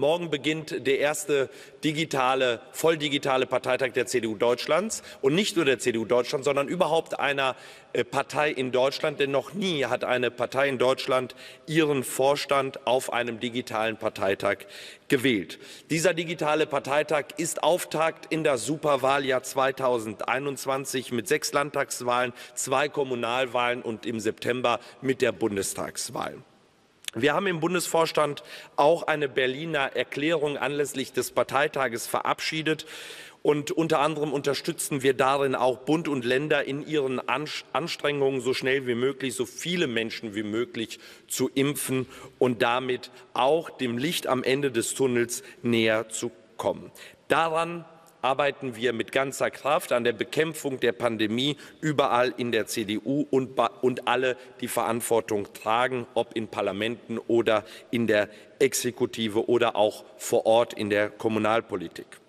Morgen beginnt der erste digitale, voll digitale Parteitag der CDU Deutschlands und nicht nur der CDU Deutschland, sondern überhaupt einer äh, Partei in Deutschland, denn noch nie hat eine Partei in Deutschland ihren Vorstand auf einem digitalen Parteitag gewählt. Dieser digitale Parteitag ist Auftakt in das Superwahljahr 2021 mit sechs Landtagswahlen, zwei Kommunalwahlen und im September mit der Bundestagswahl. Wir haben im Bundesvorstand auch eine Berliner Erklärung anlässlich des Parteitages verabschiedet. Und unter anderem unterstützen wir darin auch Bund und Länder in ihren Anstrengungen, so schnell wie möglich, so viele Menschen wie möglich zu impfen und damit auch dem Licht am Ende des Tunnels näher zu kommen. Daran arbeiten wir mit ganzer Kraft an der Bekämpfung der Pandemie überall in der CDU und, und alle, die Verantwortung tragen, ob in Parlamenten oder in der Exekutive oder auch vor Ort in der Kommunalpolitik.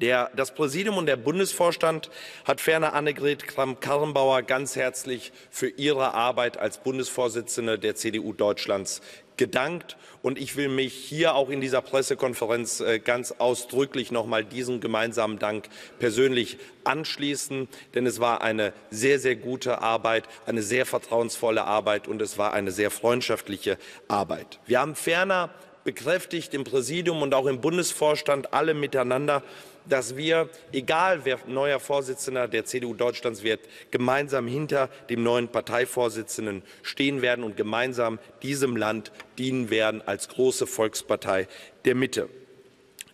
Der, das Präsidium und der Bundesvorstand hat ferner Annegret Kramp-Karrenbauer ganz herzlich für ihre Arbeit als Bundesvorsitzende der CDU Deutschlands gedankt. Und ich will mich hier auch in dieser Pressekonferenz äh, ganz ausdrücklich noch mal diesen gemeinsamen Dank persönlich anschließen, denn es war eine sehr, sehr gute Arbeit, eine sehr vertrauensvolle Arbeit und es war eine sehr freundschaftliche Arbeit. Wir haben ferner bekräftigt im Präsidium und auch im Bundesvorstand alle miteinander, dass wir, egal wer neuer Vorsitzender der CDU Deutschlands wird, gemeinsam hinter dem neuen Parteivorsitzenden stehen werden und gemeinsam diesem Land dienen werden als große Volkspartei der Mitte.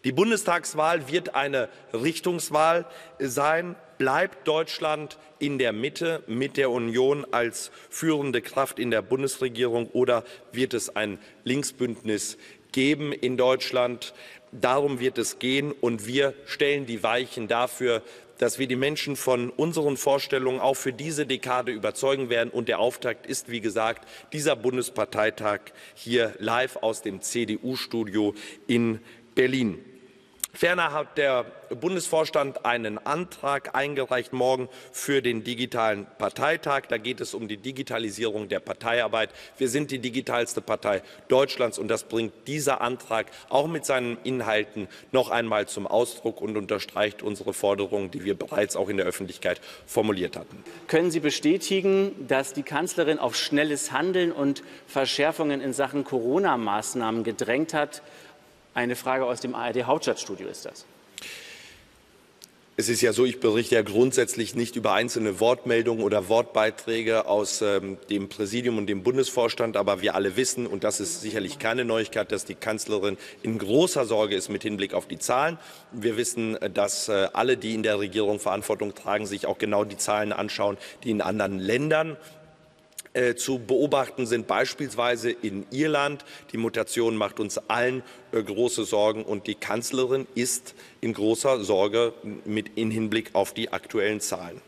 Die Bundestagswahl wird eine Richtungswahl sein. Bleibt Deutschland in der Mitte mit der Union als führende Kraft in der Bundesregierung oder wird es ein Linksbündnis geben in Deutschland? Darum wird es gehen, und wir stellen die Weichen dafür, dass wir die Menschen von unseren Vorstellungen auch für diese Dekade überzeugen werden. Und der Auftakt ist, wie gesagt, dieser Bundesparteitag hier live aus dem CDU-Studio in Berlin. Ferner hat der Bundesvorstand einen Antrag eingereicht morgen für den digitalen Parteitag. Da geht es um die Digitalisierung der Parteiarbeit. Wir sind die digitalste Partei Deutschlands und das bringt dieser Antrag auch mit seinen Inhalten noch einmal zum Ausdruck und unterstreicht unsere Forderungen, die wir bereits auch in der Öffentlichkeit formuliert hatten. Können Sie bestätigen, dass die Kanzlerin auf schnelles Handeln und Verschärfungen in Sachen Corona-Maßnahmen gedrängt hat? Eine Frage aus dem ARD Hauptstadtstudio ist das. Es ist ja so, ich berichte ja grundsätzlich nicht über einzelne Wortmeldungen oder Wortbeiträge aus ähm, dem Präsidium und dem Bundesvorstand, aber wir alle wissen, und das ist sicherlich keine Neuigkeit, dass die Kanzlerin in großer Sorge ist mit Hinblick auf die Zahlen. Wir wissen, dass äh, alle, die in der Regierung Verantwortung tragen, sich auch genau die Zahlen anschauen, die in anderen Ländern äh, zu beobachten sind, beispielsweise in Irland. Die Mutation macht uns allen äh, große Sorgen und die Kanzlerin ist in großer Sorge mit in Hinblick auf die aktuellen Zahlen.